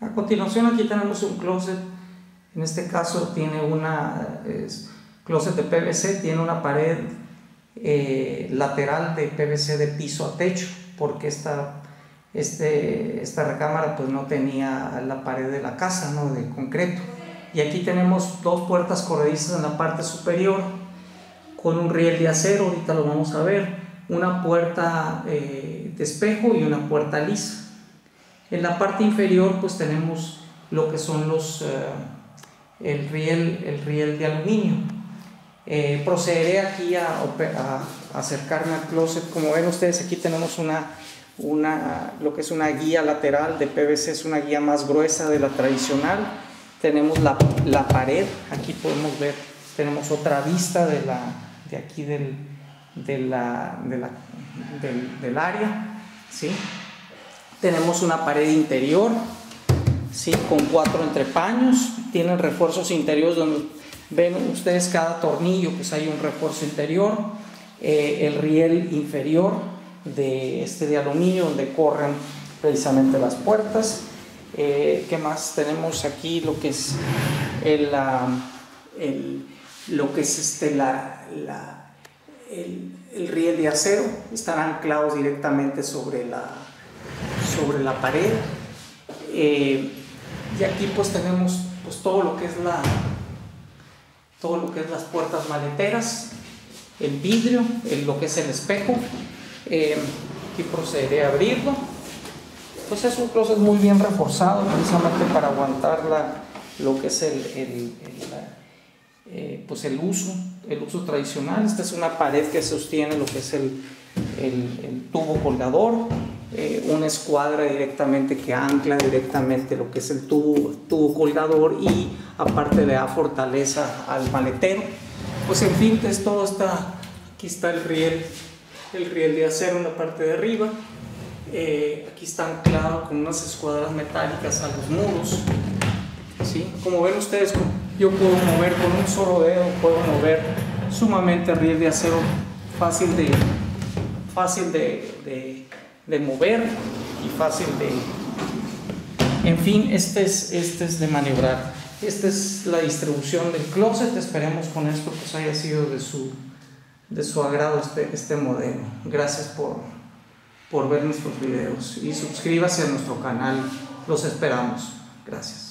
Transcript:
A continuación aquí tenemos un closet, en este caso tiene una closet de PVC, tiene una pared eh, lateral de PVC de piso a techo, porque esta, este, esta recámara pues no tenía la pared de la casa, ¿no? de concreto. Y aquí tenemos dos puertas corredizas en la parte superior con un riel de acero, ahorita lo vamos a ver, una puerta eh, de espejo y una puerta lisa. En la parte inferior pues tenemos lo que son los, eh, el, riel, el riel de aluminio. Eh, procederé aquí a, a, acercarme al closet. Como ven ustedes, aquí tenemos una, una, lo que es una guía lateral de PVC, es una guía más gruesa de la tradicional. Tenemos la, la pared, aquí podemos ver, tenemos otra vista de, la, de aquí del, del, del, área. ¿sí? Tenemos una pared interior con cuatro entrepaños, tienen refuerzos interiores donde Ven ustedes cada tornillo, pues hay un refuerzo interior, eh, el riel inferior de este de aluminio donde corren precisamente las puertas. Eh, ¿Qué más tenemos aquí? Lo que es el, lo que es este la el, el, riel de acero están anclados directamente sobre la sobre la pared eh, y aquí pues tenemos pues todo lo que es la todo lo que es las puertas maleteras, el vidrio, lo que es el espejo. Eh, aquí procederé a abrirlo. Pues es un closet muy bien reforzado precisamente para aguantar lo que es el, el, eh, pues el uso, el uso tradicional. Esta es una pared que sostiene lo que es el, tubo colgador, eh, una escuadra directamente que ancla directamente lo que es el tubo, tubo colgador y aparte le da fortaleza al maletero. Pues en fin, es todo está, aquí está el riel, el riel de acero en la parte de arriba, eh, aquí está anclado con unas escuadras metálicas a los muros. ¿sí? Como ven ustedes, yo puedo mover con un solo dedo, puedo mover sumamente el riel de acero fácil de, fácil de, de, mover y fácil de... En fin, este es, este es de maniobrar. Esta es la distribución del closet. Esperemos con esto pues haya sido de su, de su agrado este, este modelo. Gracias por, por ver nuestros videos y suscríbase a nuestro canal. Los esperamos. Gracias.